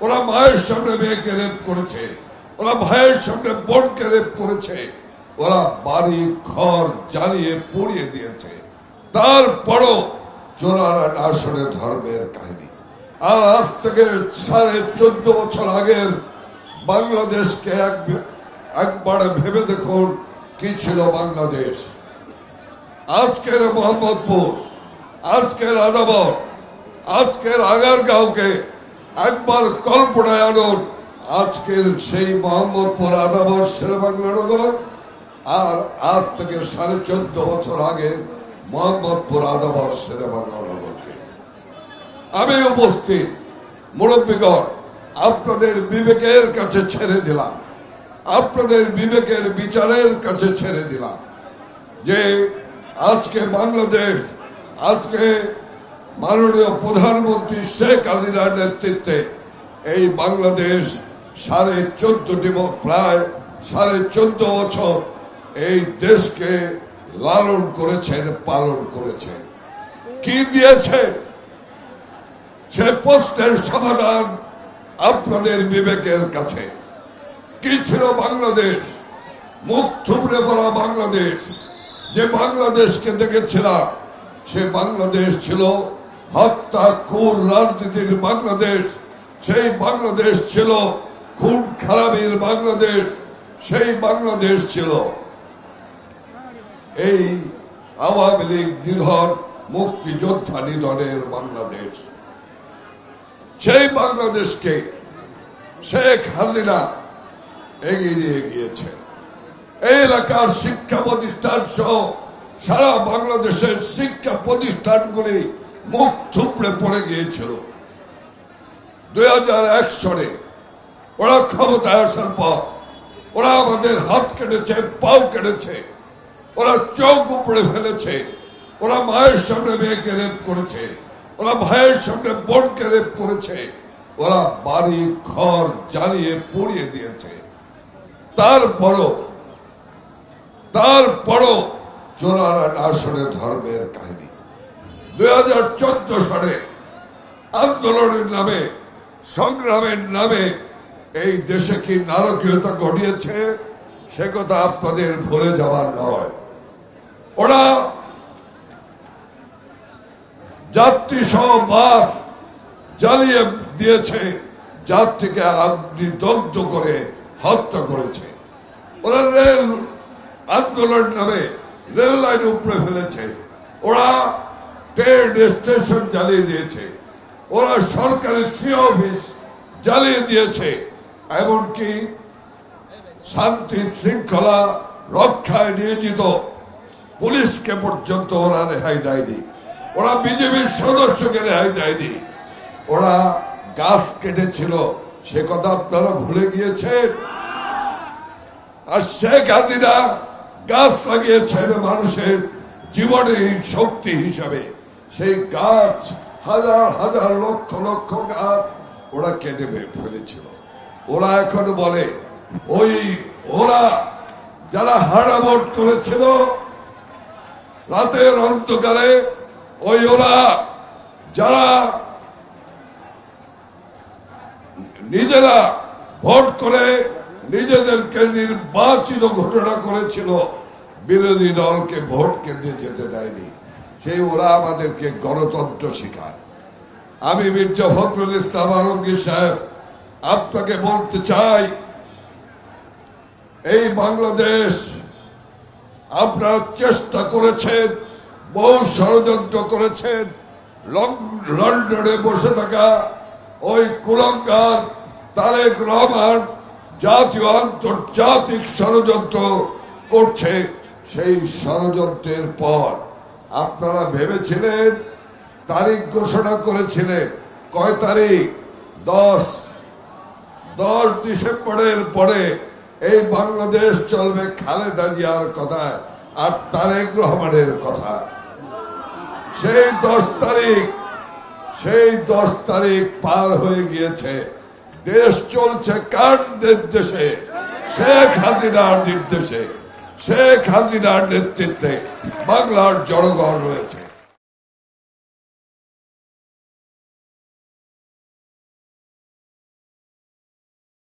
ওরা মায়ের সামনে মেয়েকে রেপ করেছে। ওরা ভাইয়ের সামনে বোনকে রেপ করেছে। ওরা বাড়ি, ঘর জ্বালিয়ে পুড়িয়ে দিয়েছে। তারপরও চোরারা আসলে ধর্মের কাহিনী। আজ থেকে সাড়ে চোদ্দ বছর আগের বাংলাদেশকে এক একবারে ভেবে দেখুন কি ছিল বাংলাদেশ। আজকের মোহাম্মদপুর, আজকের আদাবর, আজকের আগারগাঁওকে একবার কল্পনায় আনুন, আজকের সেই মোহাম্মদপুর আদাবর শেরবাংলানগর আর আজ থেকে সাড়ে চোদ্দ বছর আগে মোহাম্মদপুর আদাবর শেরবাংলানগরকে আমি উপস্থিত, মুরব্বীগণ, আপনাদের বিবেকের কাছে ছেড়ে দিলাম। আপনাদের বিবেকের বিচারের কাছে ছেড়ে দিলাম। যে আজকে বাংলাদেশ, আজকে মাননীয় প্রধানমন্ত্রী শেখ হাসিনার নেতৃত্বে এই বাংলাদেশ সাড়ে চোদ্দটি প্রায় সাড়ে চোদ্দ বছর এই দেশকে লালন করেছেন, পালন করেছেন। কি দিয়েছে সে প্রশ্নের সমাধান আপনাদের বিবেকের কাছে। কি ছিল বাংলাদেশ? মুখ থুবড়ে পড়া বাংলাদেশ। যে বাংলাদেশকে দেখেছিলাম, সে বাংলাদেশ ছিল হত্যা, খুন রাজনীতির বাংলাদেশ, সেই বাংলাদেশ ছিল খুন খারাপির বাংলাদেশ, সেই বাংলাদেশ ছিল। এই আওয়ামী লীগ নিধন মুক্তিযোদ্ধা নিধনের বাংলাদেশ। সেই বাংলাদেশকে শেখ হাসিনা এগিয়ে নিয়ে গিয়েছে। এই এলাকার শিক্ষা প্রতিষ্ঠান সহ সারা বাংলাদেশের শিক্ষা প্রতিষ্ঠানগুলি মুখ থুপড়ে পড়ে গিয়েছিল। দুই হাজার এক সনে ওরা ক্ষমতায় আসার পর ওরা আমাদের হাত কেটেছে, পাও কেটেছে, ওরা চোখ উপড়ে ফেলেছে, ওরা মায়ের সামনে মেয়েকে রেপ করেছে, ওরা ভাইয়ের সামনে বোনকে রেপ করেছে, ওরা বাড়ি, ঘর জ্বালিয়ে পুড়িয়ে দিয়েছে। তারপরও তারপরও চোরারা আসলে ধর্মের কাহিনী। দুই হাজার চোদ্দ সালে আন্দোলনের নামে, সংগ্রামের নামে এই দেশে কি নারকীয়তা ঘটিয়েছে, সে কথা আপনাদের ভুলে যাবার নয়। ওরা যাত্রী সহ বাস জ্বালিয়ে দিয়েছে, যাত্রীকে দগ্ধ করে হত্যা করেছে। ওরা রেল আন্দোলন নামে রেল লাইন উপরে ফেলেছে। ওরা ট্রেন স্টেশন জ্বালিয়ে দিয়েছে। ওরা সরকারি সি অফিস জ্বালিয়ে দিয়েছে। এমনকি শান্তি শৃঙ্খলা রক্ষায় নিয়োজিত পুলিশকে পর্যন্ত ওরা রেহাই দেয়নি। ওরা বিজেপির সদস্যকে রেহাই দেয়নি। ওরা গাছ কেটেছিল, সে কথা আপনারা ভুলে গিয়েছেন? আর শেখ হাসিনা গাছ লাগিয়েছেন মানুষের জীবনের শক্তি হিসাবে। সেই গাছ, হাজার হাজার লক্ষ লক্ষ গাছ ওরা কেটে ফেলেছিল। ওরা এখন বলে, ওই ওরা যারা হারা ভোট করেছিল, রাতের অন্তকালে ওই ওরা যারা নিজেরা ভোট করে নিজেদেরকে নির্বাচিত ঘটনা করেছিল, বিরোধী দলকে ভোট কেন্দ্রে যেতে দেয়নি। সেই ওরা আমাদেরকে গণতন্ত্র শিখায়। আমি মির্জা ফখরুল ইসলাম আলমগীর সাহেব, আপনাকে বলতে চাই, এই বাংলাদেশ আপনারা চেষ্টা করেছেন, বহু ষড়যন্ত্র করেছেন লন্ডনে বসে থাকা ওই কুলঙ্কার তারেক রহমান জাতীয় আন্তর্জাতিক ষড়যন্ত্র করছে, সেই ষড়যন্ত্রের পর। আপনারা ভেবেছিলেন, তারিখ ঘোষণা করেছিলেন। কয় তারিখ? দশ। দশ ডিসেম্বরের পরে এই বাংলাদেশ চলবে খালেদা জিয়ার কথা আর তারেক রহমানের কথা সেই দশ তারিখ, সেই দশ তারিখ পার হয়ে গিয়েছে। দেশ চলছে কার নির্দেশে? শেখ হাসিনার নির্দেশে। শেখ হাসিনার নেতৃত্বে বাংলার জনগণ রয়েছে।